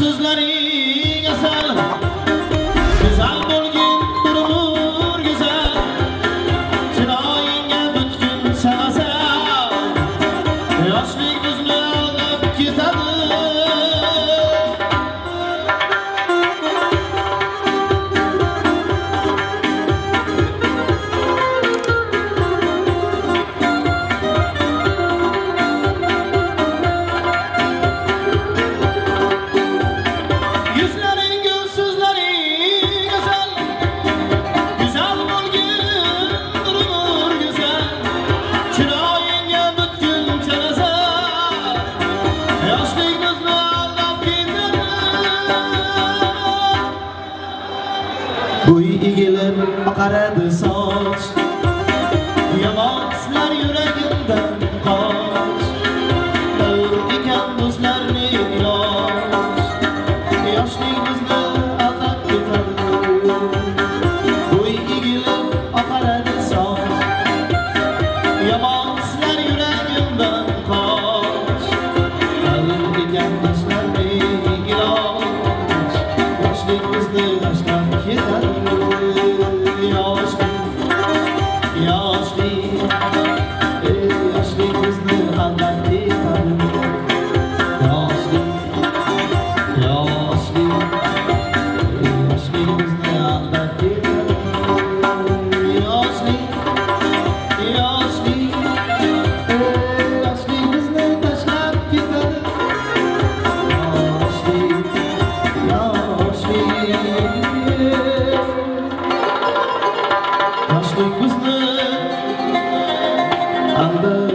so'zlaring asal. Go'zal bo'lgin turmur go'zal. Chiroyingga butkul chaqasa Yoshlik egilib oqaradi soch Yomon hislar yuragimdan qoch Davr ekan do'stlarni iloj Yoshlik bizni aldab ketadi Bo'y egilib oqaradi soch Yomon hislar yuragimdan qoch Davr Aşkın bizde Kalbe